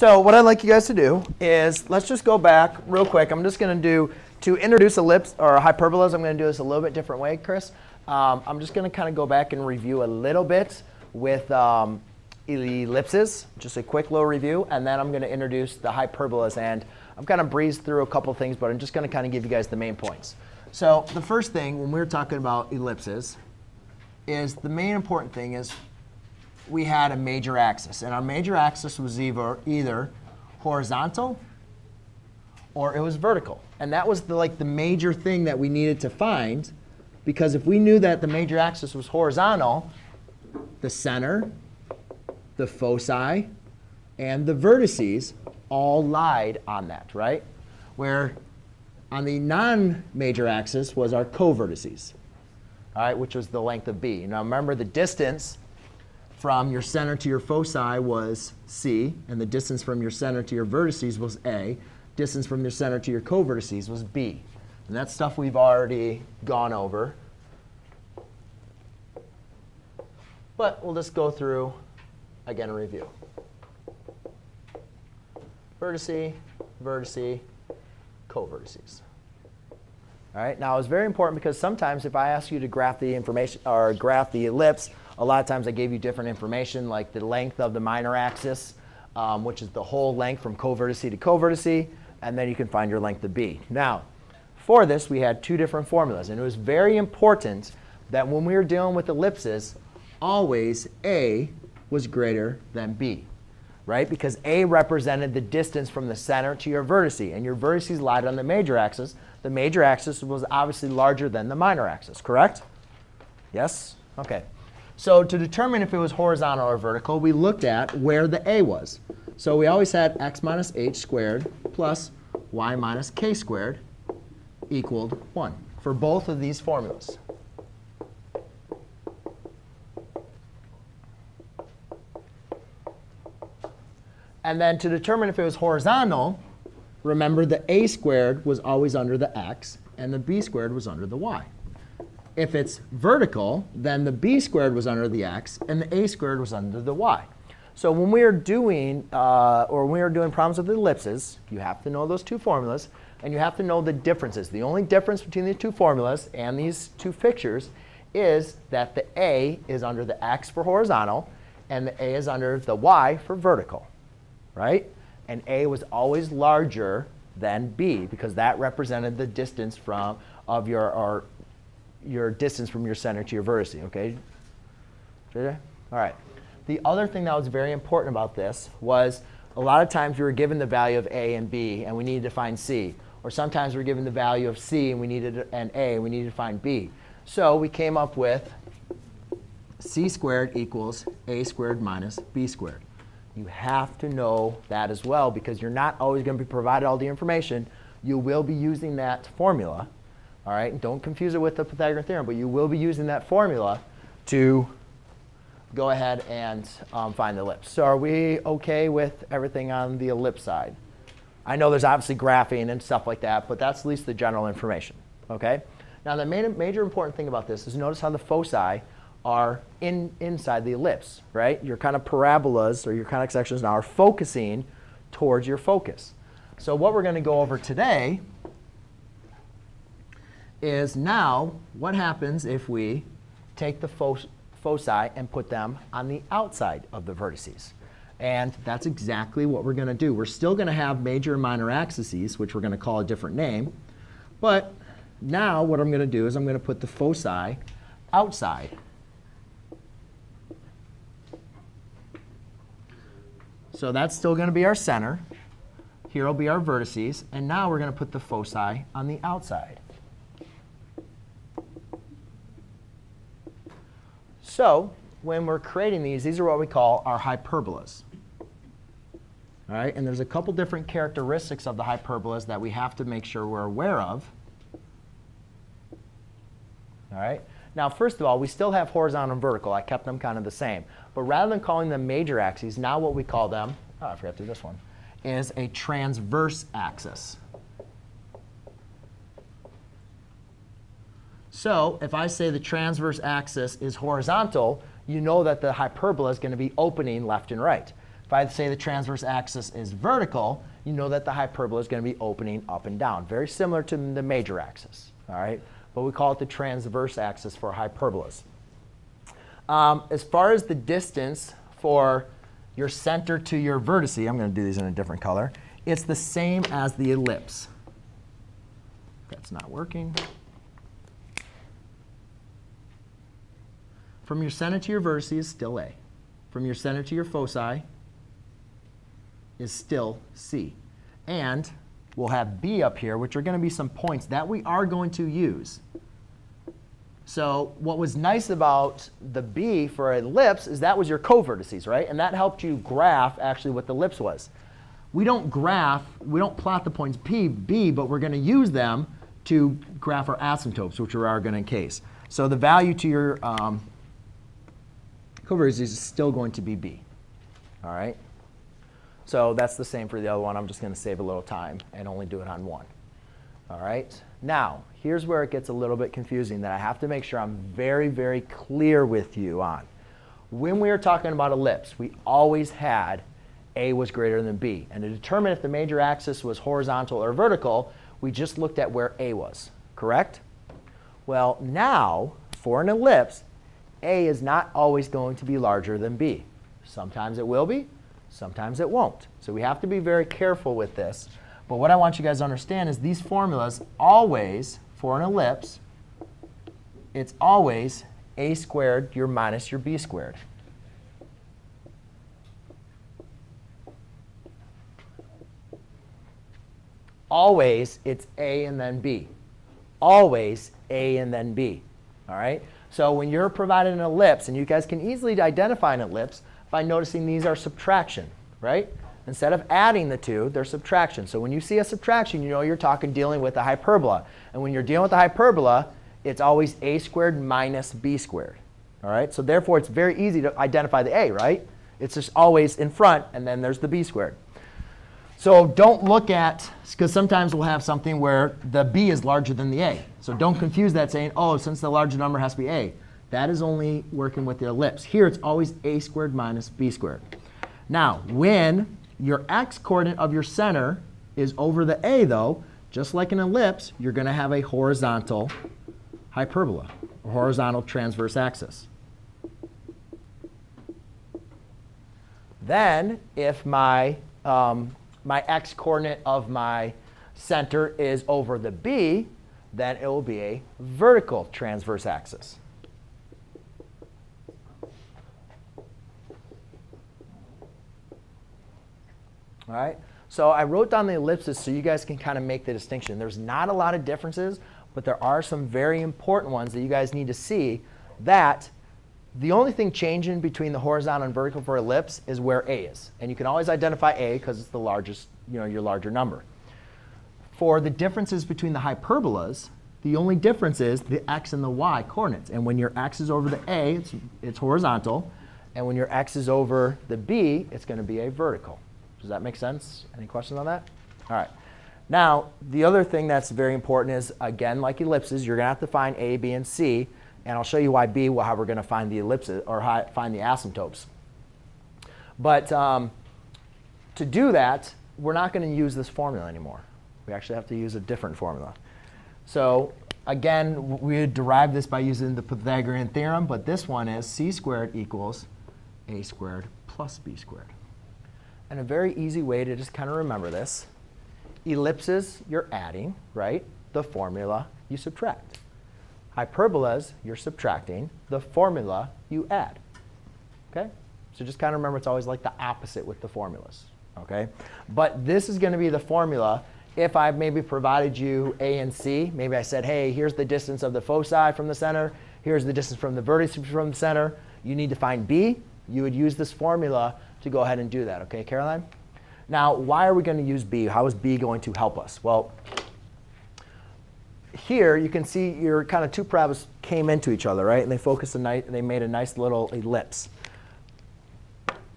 So what I'd like you guys to do is let's just go back real quick. I'm just going to do, to introduce ellipse or hyperbolas, I'm going to do this a little bit different way, Chris. Um, I'm just going to kind of go back and review a little bit with um, ellipses, just a quick little review, and then I'm going to introduce the hyperbolas. And I'm kind of breezed through a couple things, but I'm just going to kind of give you guys the main points. So the first thing when we're talking about ellipses is the main important thing is we had a major axis. And our major axis was either, either horizontal or it was vertical. And that was the, like the major thing that we needed to find. Because if we knew that the major axis was horizontal, the center, the foci, and the vertices all lied on that, right? Where on the non-major axis was our co-vertices, all right, which was the length of b. Now remember the distance from your center to your foci was C, and the distance from your center to your vertices was A. Distance from your center to your co-vertices was B. And that's stuff we've already gone over. But we'll just go through, again, a review. Vertice, vertice, co-vertices. All right. Now, it's very important because sometimes if I ask you to graph the information or graph the ellipse, a lot of times I gave you different information, like the length of the minor axis, um, which is the whole length from covertice to covertice, and then you can find your length of B. Now, for this, we had two different formulas, and it was very important that when we were dealing with ellipses, always A was greater than B, right? Because A represented the distance from the center to your vertice, and your vertices lied on the major axis. The major axis was obviously larger than the minor axis, correct? Yes? OK. So to determine if it was horizontal or vertical, we looked at where the a was. So we always had x minus h squared plus y minus k squared equaled 1 for both of these formulas. And then to determine if it was horizontal, remember the a squared was always under the x, and the b squared was under the y. If it's vertical, then the b squared was under the x, and the a squared was under the y. So when we are doing, uh, or when we are doing problems with ellipses, you have to know those two formulas, and you have to know the differences. The only difference between these two formulas and these two pictures is that the a is under the x for horizontal, and the a is under the y for vertical, right? And a was always larger than b, because that represented the distance from of your, or your distance from your center to your vertice, okay? All right. The other thing that was very important about this was a lot of times we were given the value of a and b, and we needed to find c. Or sometimes we were given the value of c, and we needed an a, and we needed to find b. So we came up with c squared equals a squared minus b squared. You have to know that as well, because you're not always going to be provided all the information. You will be using that formula all right, and don't confuse it with the Pythagorean theorem, but you will be using that formula to go ahead and um, find the ellipse. So are we OK with everything on the ellipse side? I know there's obviously graphing and stuff like that, but that's at least the general information. OK? Now, the main, major important thing about this is notice how the foci are in, inside the ellipse, right? Your kind of parabolas or your conic sections now are focusing towards your focus. So what we're going to go over today is now what happens if we take the foci and put them on the outside of the vertices. And that's exactly what we're going to do. We're still going to have major and minor axes, which we're going to call a different name. But now what I'm going to do is I'm going to put the foci outside. So that's still going to be our center. Here will be our vertices. And now we're going to put the foci on the outside. So when we're creating these, these are what we call our hyperbolas. All right, and there's a couple different characteristics of the hyperbolas that we have to make sure we're aware of. All right. Now, first of all, we still have horizontal and vertical. I kept them kind of the same. But rather than calling them major axes, now what we call them, oh, I forgot to do this one, is a transverse axis. So if I say the transverse axis is horizontal, you know that the hyperbola is going to be opening left and right. If I say the transverse axis is vertical, you know that the hyperbola is going to be opening up and down. Very similar to the major axis, all right? But we call it the transverse axis for hyperbolas. Um, as far as the distance for your center to your vertice, I'm going to do these in a different color, it's the same as the ellipse. That's not working. From your center to your vertice is still A. From your center to your foci is still C. And we'll have B up here, which are going to be some points that we are going to use. So what was nice about the B for ellipse is that was your covertices, right? And that helped you graph actually what the ellipse was. We don't graph, we don't plot the points P, B, but we're going to use them to graph our asymptotes, which we are going to encase. So the value to your um, covertices is still going to be B. All right? So that's the same for the other one. I'm just going to save a little time and only do it on one. All right? Now, here's where it gets a little bit confusing that I have to make sure I'm very, very clear with you on. When we were talking about ellipse, we always had A was greater than B. And to determine if the major axis was horizontal or vertical, we just looked at where A was, correct? Well, now, for an ellipse, A is not always going to be larger than B. Sometimes it will be, Sometimes it won't. So we have to be very careful with this. But what I want you guys to understand is these formulas always, for an ellipse, it's always a squared, your minus your b squared. Always, it's a and then b. Always a and then b. All right? So when you're provided an ellipse, and you guys can easily identify an ellipse, by noticing these are subtraction, right? Instead of adding the two, they're subtraction. So when you see a subtraction, you know you're talking dealing with a hyperbola. And when you're dealing with a hyperbola, it's always a squared minus b squared. All right? So therefore, it's very easy to identify the a, right? It's just always in front, and then there's the b squared. So don't look at, because sometimes we'll have something where the b is larger than the a. So don't confuse that saying, oh, since the larger number has to be a. That is only working with the ellipse. Here, it's always a squared minus b squared. Now, when your x-coordinate of your center is over the a, though, just like an ellipse, you're going to have a horizontal hyperbola, or horizontal transverse axis. Then, if my, um, my x-coordinate of my center is over the b, then it will be a vertical transverse axis. All right? So I wrote down the ellipses so you guys can kind of make the distinction. There's not a lot of differences, but there are some very important ones that you guys need to see that the only thing changing between the horizontal and vertical for ellipse is where A is. And you can always identify A because it's the largest, you know, your larger number. For the differences between the hyperbolas, the only difference is the x and the y coordinates. And when your x is over the A, it's, it's horizontal. And when your x is over the B, it's going to be a vertical. Does that make sense? Any questions on that? All right. Now, the other thing that's very important is, again, like ellipses, you're going to have to find A, B, and C. And I'll show you why B, how we're going to find the ellipses or how, find the asymptotes. But um, to do that, we're not going to use this formula anymore. We actually have to use a different formula. So again, we derive this by using the Pythagorean theorem, but this one is c squared equals a squared plus b squared. And a very easy way to just kind of remember this, ellipses, you're adding, right? The formula, you subtract. Hyperbolas, you're subtracting. The formula, you add. Okay? So just kind of remember it's always like the opposite with the formulas. Okay? But this is going to be the formula if I've maybe provided you A and C. Maybe I said, hey, here's the distance of the foci from the center. Here's the distance from the vertex from the center. You need to find B. You would use this formula to go ahead and do that. Okay, Caroline? Now, why are we going to use B? How is B going to help us? Well, here you can see your kind of two parabolas came into each other, right? And they focused a nice, they made a nice little ellipse.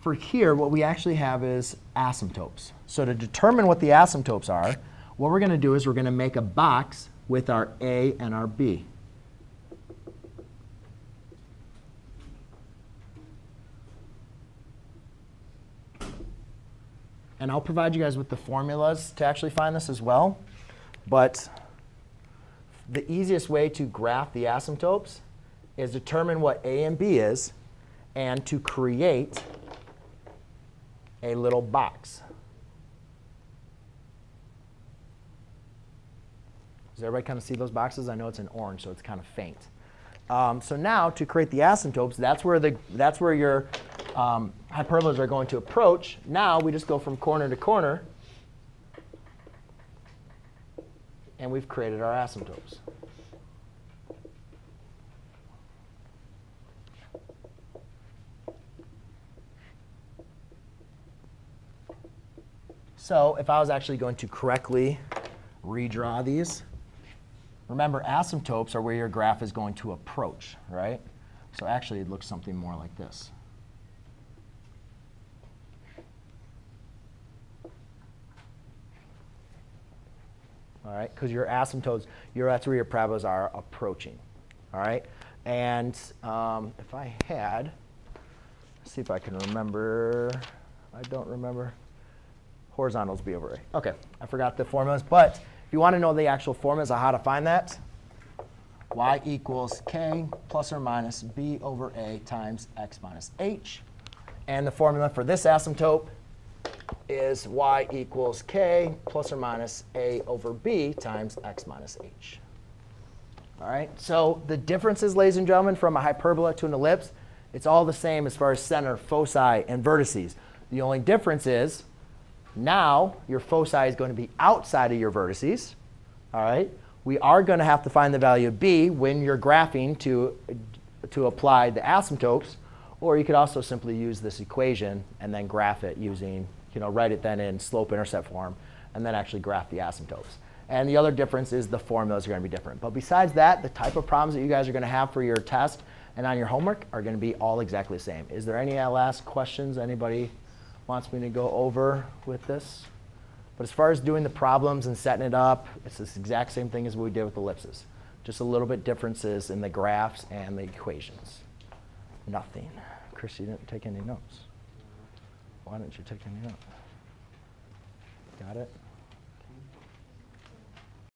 For here, what we actually have is asymptotes. So to determine what the asymptotes are, what we're going to do is we're going to make a box with our A and our B. And I'll provide you guys with the formulas to actually find this as well. But the easiest way to graph the asymptotes is determine what A and B is and to create a little box. Does everybody kind of see those boxes? I know it's in orange, so it's kind of faint. Um, so now to create the asymptotes, that's where, the, that's where your um, hyperbolas are going to approach. Now we just go from corner to corner, and we've created our asymptotes. So if I was actually going to correctly redraw these, remember asymptotes are where your graph is going to approach, right? So actually it looks something more like this. All right, because your asymptotes, your, that's where your parabolas are approaching. All right, and um, if I had, see if I can remember. I don't remember horizontals be over A. OK, I forgot the formulas. But if you want to know the actual formulas of how to find that, y equals k plus or minus b over a times x minus h. And the formula for this asymptote is y equals k plus or minus a over b times x minus h. All right, so the differences, ladies and gentlemen, from a hyperbola to an ellipse, it's all the same as far as center, foci, and vertices. The only difference is now, your foci is going to be outside of your vertices. All right? We are going to have to find the value of b when you're graphing to, to apply the asymptotes. Or you could also simply use this equation and then graph it using, you know, write it then in slope-intercept form, and then actually graph the asymptotes. And the other difference is the formulas are going to be different. But besides that, the type of problems that you guys are going to have for your test and on your homework are going to be all exactly the same. Is there any last questions? Anybody wants me to go over with this. But as far as doing the problems and setting it up, it's this exact same thing as what we did with ellipses. Just a little bit differences in the graphs and the equations. Nothing. Chris, you didn't take any notes. Why didn't you take any notes? Got it?